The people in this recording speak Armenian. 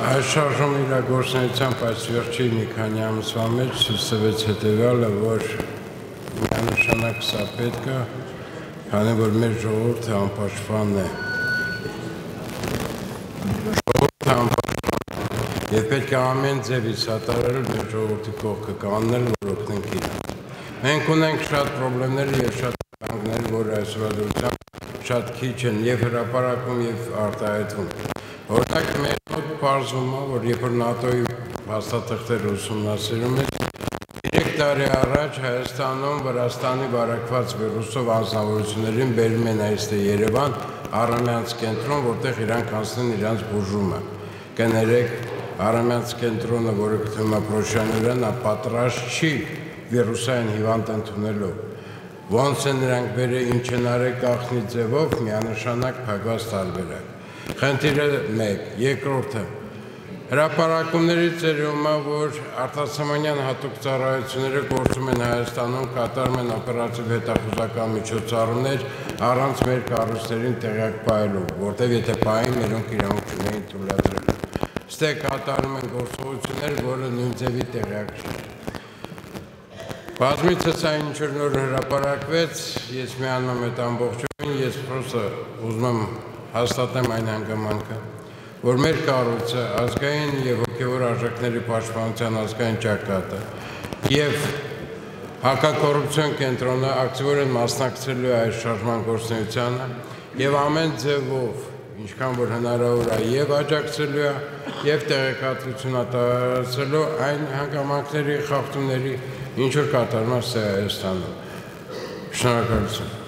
Այս շարժում իրագործնությամբ այս վերջի մի քանի ամսվա մեջ ցույցվեց հետևյալը, որ միանշանակ սա պետք է, քանի որ մեր ժողովուրդը անպաշտպան է։ Ժողովուրդը անպաշտպան եւ պետք է ամեն ձևից հատարել մեր ժողովրդի կողքը կաննել, որ օգնենք իրան։ Մենք ունենք շատ խնդիրներ եւ շատ կանգնել, որ այսօր դուրսությամբ շատ քիչ են եւ հրաապարակում եւ արտահայտվում։ Օրինակ մեր մոտ բարձում է, որ երբ ՆԱՏՕ-ի հաստատղթերը ուսումնասիրում են, 3 տարի առաջ Հայաստանում Վրաստանի բարակված վիրուսով անձնավորություններին բերում են այստեղ Երևան Արամյանց կենտրոն, որտեղ իրանք անցնեն իրանց բուժումը։ Կներեք Արամյանց կենտրոնը, որը գտնվում է Պրոշյանուրան, պատրաստ չի վիրուսային հիվանդ ընդունելով։ Ոնց են նրանք բերել ինչ են արել գախնի ձևով միանշանակ փակված տարբերակ։ Խնդիրը 1, երկրորդը Հրապարակումների ծերումա, որ արտասամանյան հատուկ ծառայությունները գործում են Հայաստանում, կատարում են օպերատիվ հետախուզական միջոցառումներ առանց մեր կառույցներին տեղյակ պահելով, որտեղ եթե պահին մերոնք իրավունք չունեին թույլատրել։ Ստե կատարում են գործողություններ, որը նույն ձևի տեղյակ չի։ Բազմիցս այն ինչ որ նոր հրապարակվեց, ես միանում եմ այդ ամբողջովին, ես պրոստը ուզում եմ հաստատեմ այն հանգամանքը, որ մեր կառույցը ազգային եւ հոգեվոր արժեքների պաշտպանության ազգային ճակատը եւ հակակոռուպցիոն կենտրոնը ակտիվորեն մասնակցելու այս շարժման գործունեությանը եւ ամեն ձևով ինչքան որ հնարավոր է եւ աջակցելու է եւ տեղեկատվություն արտահայտելու այն հանգամանքների խախտումների ինչ որ կատարում է Հայաստանում։ Շնորհակալություն։